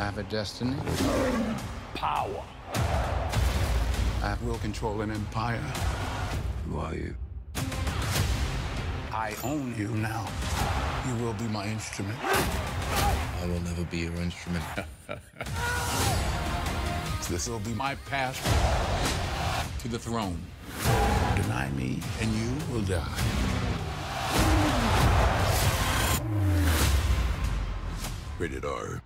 I have a destiny. Power. I will control an empire. Who are you? I own you now. You will be my instrument. I will never be your instrument. This will be my path to the throne. Deny me, and you will die. Rated R.